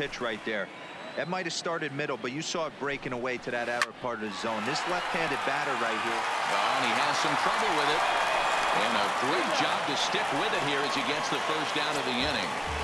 pitch right there. That might have started middle, but you saw it breaking away to that outer part of the zone. This left-handed batter right here. Well, he has some trouble with it. And a great job to stick with it here as he gets the first down of the inning.